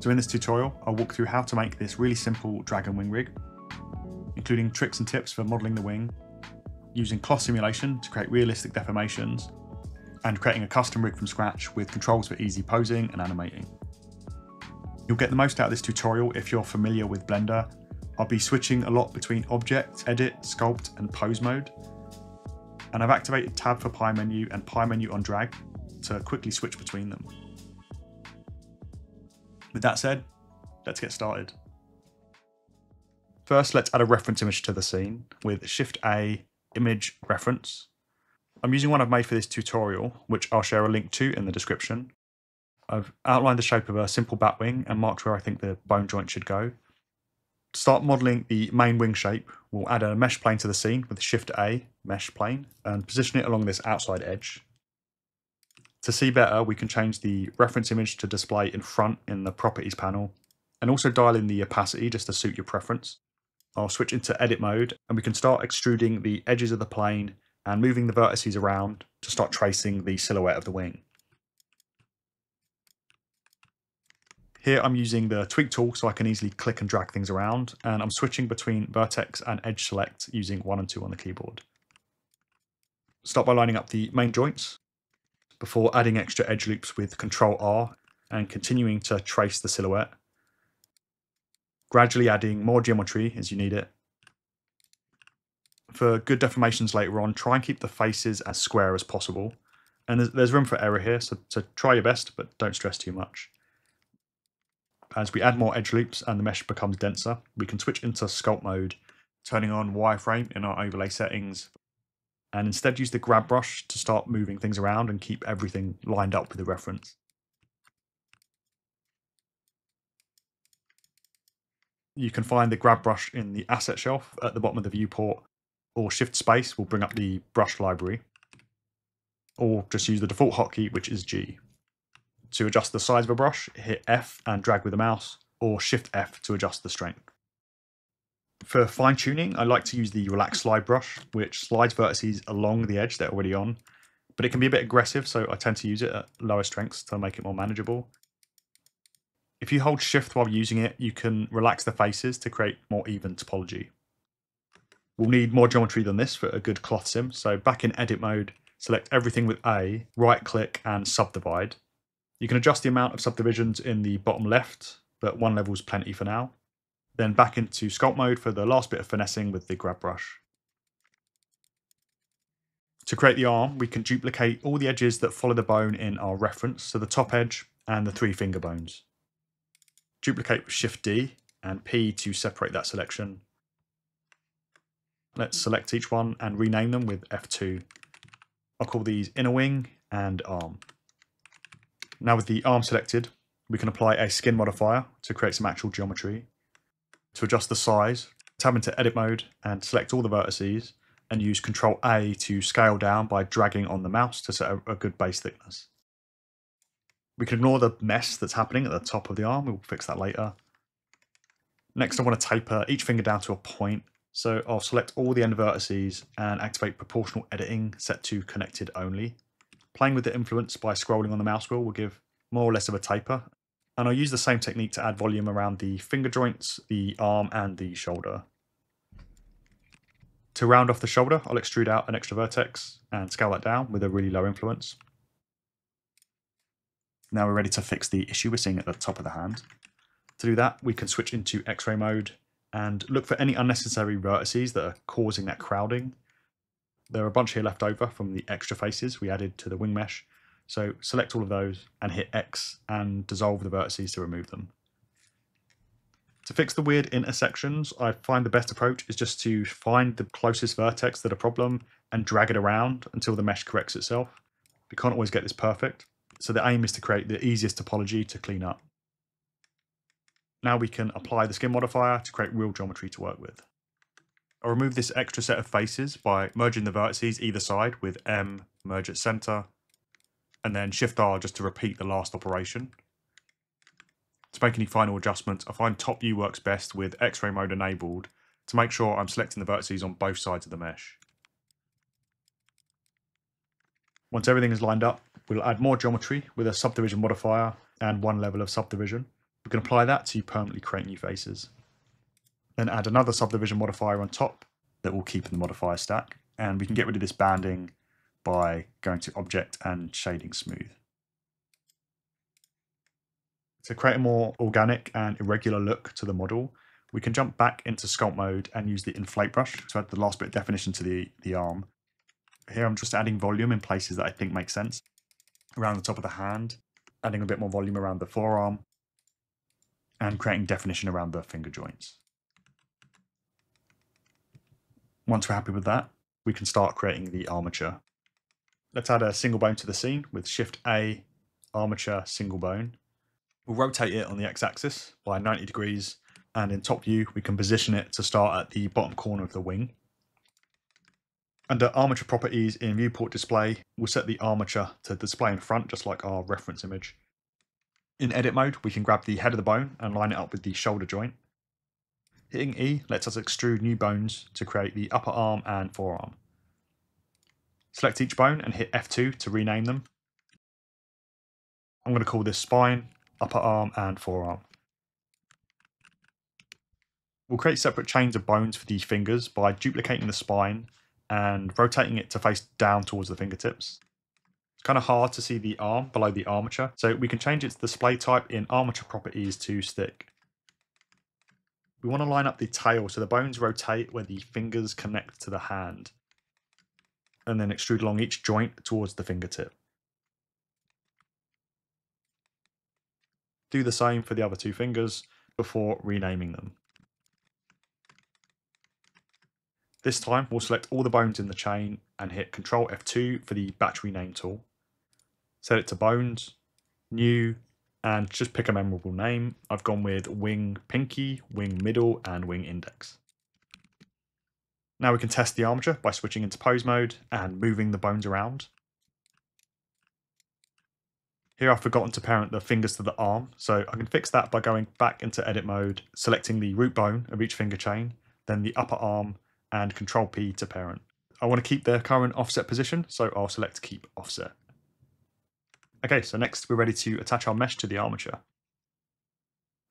So in this tutorial, I'll walk through how to make this really simple dragon wing rig, including tricks and tips for modelling the wing, using cloth simulation to create realistic deformations, and creating a custom rig from scratch with controls for easy posing and animating. You'll get the most out of this tutorial if you're familiar with Blender. I'll be switching a lot between Object, Edit, Sculpt and Pose mode. And I've activated Tab for Pie menu and Pie menu on drag to quickly switch between them. With that said, let's get started. First, let's add a reference image to the scene with Shift A, Image Reference. I'm using one I've made for this tutorial, which I'll share a link to in the description. I've outlined the shape of a simple bat wing and marked where I think the bone joint should go. To start modelling the main wing shape, we'll add a mesh plane to the scene with Shift A, Mesh Plane, and position it along this outside edge. To see better, we can change the reference image to display in front in the Properties panel, and also dial in the opacity just to suit your preference. I'll switch into Edit mode, and we can start extruding the edges of the plane and moving the vertices around to start tracing the silhouette of the wing. Here I'm using the tweak tool so I can easily click and drag things around and I'm switching between vertex and edge select using 1 and 2 on the keyboard. Start by lining up the main joints before adding extra edge loops with Ctrl R and continuing to trace the silhouette. Gradually adding more geometry as you need it. For good deformations later on, try and keep the faces as square as possible. And there's, there's room for error here, so, so try your best, but don't stress too much. As we add more edge loops and the mesh becomes denser, we can switch into sculpt mode, turning on wireframe in our overlay settings, and instead use the grab brush to start moving things around and keep everything lined up with the reference. You can find the grab brush in the asset shelf at the bottom of the viewport, or shift space will bring up the brush library, or just use the default hotkey, which is G. To adjust the size of a brush, hit F and drag with the mouse, or Shift F to adjust the strength. For fine tuning, I like to use the Relax Slide brush, which slides vertices along the edge they're already on, but it can be a bit aggressive, so I tend to use it at lower strengths to make it more manageable. If you hold Shift while using it, you can relax the faces to create more even topology. We'll need more geometry than this for a good cloth sim, so back in edit mode, select everything with A, right click and subdivide, you can adjust the amount of subdivisions in the bottom left, but one level is plenty for now. Then back into sculpt mode for the last bit of finessing with the grab brush. To create the arm, we can duplicate all the edges that follow the bone in our reference, so the top edge and the three finger bones. Duplicate with Shift D and P to separate that selection. Let's select each one and rename them with F2. I'll call these inner wing and arm. Now with the arm selected, we can apply a skin modifier to create some actual geometry. To adjust the size, tab into edit mode and select all the vertices and use Control A to scale down by dragging on the mouse to set a, a good base thickness. We can ignore the mess that's happening at the top of the arm, we'll fix that later. Next I want to taper each finger down to a point, so I'll select all the end vertices and activate proportional editing set to connected only. Playing with the influence by scrolling on the mouse wheel will give more or less of a taper. And I'll use the same technique to add volume around the finger joints, the arm and the shoulder. To round off the shoulder, I'll extrude out an extra vertex and scale that down with a really low influence. Now we're ready to fix the issue we're seeing at the top of the hand. To do that, we can switch into X-ray mode and look for any unnecessary vertices that are causing that crowding there are a bunch here left over from the extra faces we added to the wing mesh. So select all of those and hit X and dissolve the vertices to remove them. To fix the weird intersections, I find the best approach is just to find the closest vertex that a problem and drag it around until the mesh corrects itself. We can't always get this perfect, so the aim is to create the easiest topology to clean up. Now we can apply the skin modifier to create real geometry to work with. I'll remove this extra set of faces by merging the vertices either side with M, merge at center, and then Shift R just to repeat the last operation. To make any final adjustments, I find top view works best with X-ray mode enabled to make sure I'm selecting the vertices on both sides of the mesh. Once everything is lined up, we'll add more geometry with a subdivision modifier and one level of subdivision. We can apply that to permanently create new faces. Then add another subdivision modifier on top that will keep in the modifier stack. And we can get rid of this banding by going to Object and Shading Smooth. To create a more organic and irregular look to the model, we can jump back into sculpt mode and use the inflate brush to add the last bit of definition to the, the arm. Here I'm just adding volume in places that I think make sense. Around the top of the hand, adding a bit more volume around the forearm, and creating definition around the finger joints. Once we're happy with that, we can start creating the armature. Let's add a single bone to the scene with Shift A, armature, single bone. We'll rotate it on the x-axis by 90 degrees and in top view we can position it to start at the bottom corner of the wing. Under armature properties in viewport display, we'll set the armature to display in front just like our reference image. In edit mode, we can grab the head of the bone and line it up with the shoulder joint. Hitting E lets us extrude new bones to create the upper arm and forearm. Select each bone and hit F2 to rename them. I'm going to call this spine, upper arm and forearm. We'll create separate chains of bones for the fingers by duplicating the spine and rotating it to face down towards the fingertips. It's kind of hard to see the arm below the armature, so we can change its display type in armature properties to stick. We want to line up the tail so the bones rotate where the fingers connect to the hand, and then extrude along each joint towards the fingertip. Do the same for the other two fingers before renaming them. This time we'll select all the bones in the chain and hit Ctrl F2 for the batch rename tool. Set it to bones, new, and just pick a memorable name. I've gone with wing pinky, wing middle, and wing index. Now we can test the armature by switching into pose mode and moving the bones around. Here I've forgotten to parent the fingers to the arm, so I can fix that by going back into edit mode, selecting the root bone of each finger chain, then the upper arm, and Control P to parent. I want to keep the current offset position, so I'll select keep offset. Okay, so next we're ready to attach our mesh to the armature.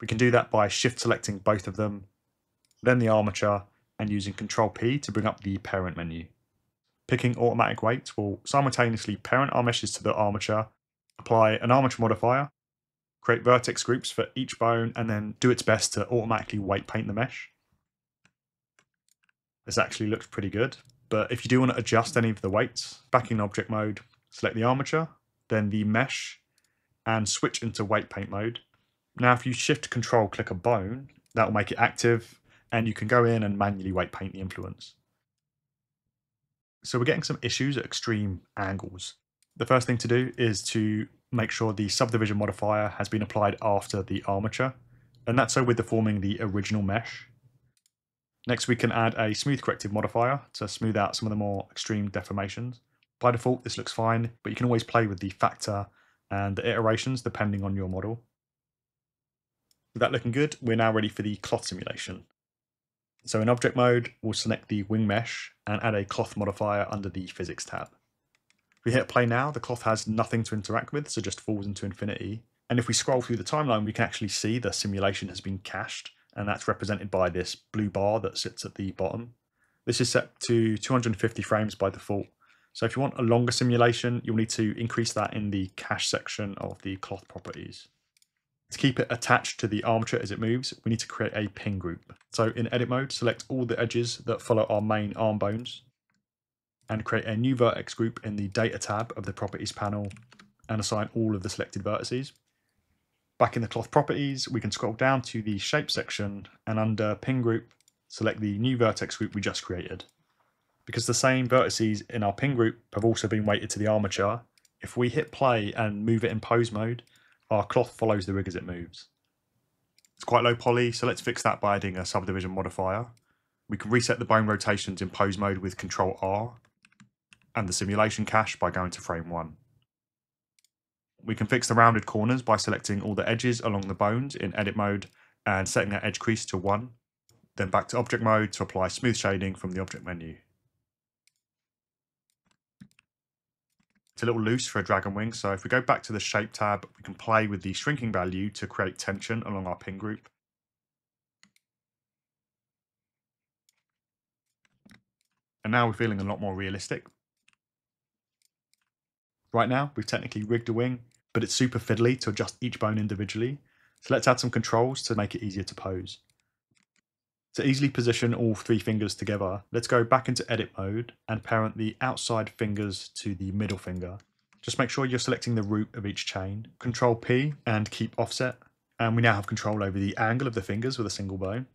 We can do that by shift selecting both of them, then the armature, and using Control P to bring up the parent menu. Picking automatic weights will simultaneously parent our meshes to the armature, apply an armature modifier, create vertex groups for each bone, and then do its best to automatically weight paint the mesh. This actually looks pretty good. But if you do want to adjust any of the weights, back in object mode, select the armature, then the mesh, and switch into weight paint mode. Now if you shift control click a bone, that will make it active, and you can go in and manually weight paint the influence. So we're getting some issues at extreme angles. The first thing to do is to make sure the subdivision modifier has been applied after the armature, and that's so we're deforming the original mesh. Next, we can add a smooth corrective modifier to smooth out some of the more extreme deformations. By default, this looks fine, but you can always play with the factor and the iterations depending on your model. With that looking good, we're now ready for the cloth simulation. So in object mode, we'll select the wing mesh and add a cloth modifier under the physics tab. If we hit play now, the cloth has nothing to interact with, so just falls into infinity. And if we scroll through the timeline, we can actually see the simulation has been cached and that's represented by this blue bar that sits at the bottom. This is set to 250 frames by default. So if you want a longer simulation, you'll need to increase that in the cache section of the cloth properties. To keep it attached to the armature as it moves, we need to create a pin group. So in edit mode, select all the edges that follow our main arm bones and create a new vertex group in the data tab of the properties panel and assign all of the selected vertices. Back in the cloth properties, we can scroll down to the shape section and under pin group, select the new vertex group we just created. Because the same vertices in our pin group have also been weighted to the armature, if we hit play and move it in pose mode, our cloth follows the rig as it moves. It's quite low poly, so let's fix that by adding a subdivision modifier. We can reset the bone rotations in pose mode with Control R, and the simulation cache by going to frame 1. We can fix the rounded corners by selecting all the edges along the bones in edit mode and setting that edge crease to 1. Then back to object mode to apply smooth shading from the object menu. It's a little loose for a dragon wing, so if we go back to the shape tab, we can play with the shrinking value to create tension along our pin group. And now we're feeling a lot more realistic. Right now, we've technically rigged a wing, but it's super fiddly to adjust each bone individually. So let's add some controls to make it easier to pose. To easily position all three fingers together, let's go back into edit mode and parent the outside fingers to the middle finger. Just make sure you're selecting the root of each chain. Control P and keep offset. And we now have control over the angle of the fingers with a single bone.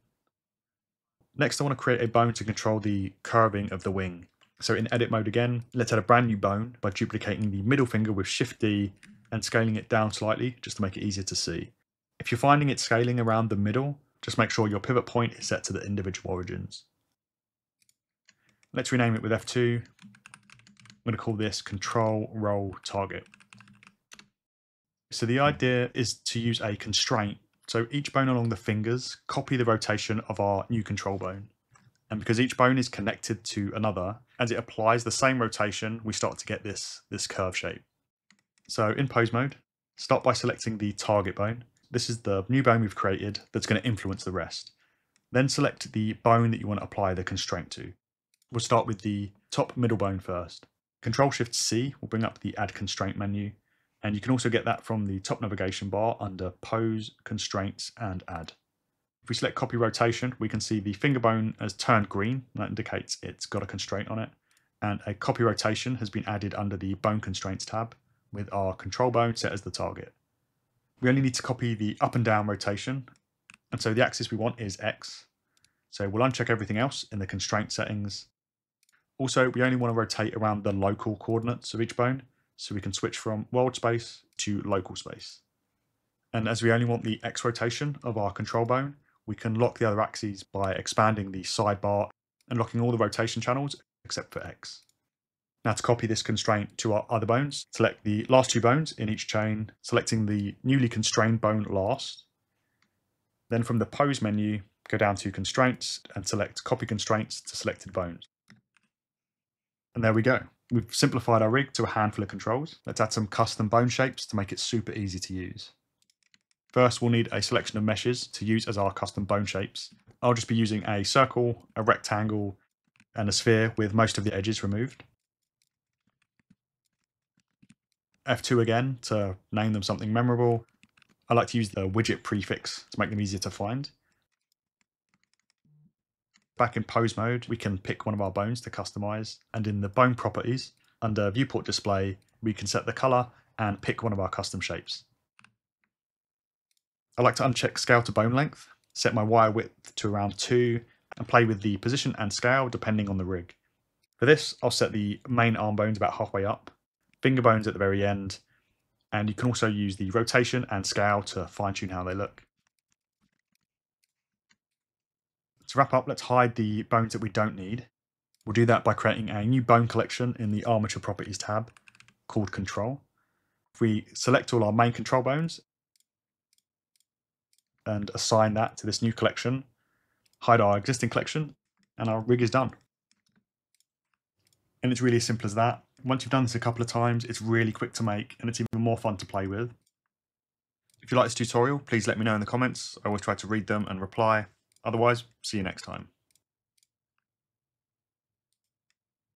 Next, I want to create a bone to control the curving of the wing. So in edit mode again, let's add a brand new bone by duplicating the middle finger with Shift D and scaling it down slightly just to make it easier to see. If you're finding it scaling around the middle, just make sure your pivot point is set to the individual origins. Let's rename it with F2. I'm going to call this control roll target. So the idea is to use a constraint. So each bone along the fingers, copy the rotation of our new control bone. And because each bone is connected to another, as it applies the same rotation, we start to get this, this curve shape. So in pose mode, start by selecting the target bone this is the new bone we've created that's going to influence the rest. Then select the bone that you want to apply the constraint to. We'll start with the top middle bone first. Control Shift C will bring up the Add Constraint menu, and you can also get that from the top navigation bar under Pose, Constraints, and Add. If we select Copy Rotation, we can see the finger bone has turned green. That indicates it's got a constraint on it. And a copy rotation has been added under the Bone Constraints tab with our control bone set as the target we only need to copy the up and down rotation. And so the axis we want is X. So we'll uncheck everything else in the constraint settings. Also, we only want to rotate around the local coordinates of each bone. So we can switch from world space to local space. And as we only want the X rotation of our control bone, we can lock the other axes by expanding the sidebar and locking all the rotation channels except for X. Now to copy this constraint to our other bones, select the last two bones in each chain, selecting the newly constrained bone last. Then from the pose menu, go down to constraints and select copy constraints to selected bones. And there we go. We've simplified our rig to a handful of controls. Let's add some custom bone shapes to make it super easy to use. First, we'll need a selection of meshes to use as our custom bone shapes. I'll just be using a circle, a rectangle, and a sphere with most of the edges removed. F2 again to name them something memorable. I like to use the widget prefix to make them easier to find. Back in pose mode, we can pick one of our bones to customize. And in the bone properties, under viewport display, we can set the color and pick one of our custom shapes. I like to uncheck scale to bone length, set my wire width to around 2, and play with the position and scale depending on the rig. For this, I'll set the main arm bones about halfway up, finger bones at the very end. And you can also use the rotation and scale to fine tune how they look. To wrap up, let's hide the bones that we don't need. We'll do that by creating a new bone collection in the Armature Properties tab called Control. If we select all our main control bones and assign that to this new collection, hide our existing collection, and our rig is done. And it's really as simple as that. Once you've done this a couple of times, it's really quick to make and it's even more fun to play with. If you like this tutorial, please let me know in the comments. I always try to read them and reply. Otherwise, see you next time.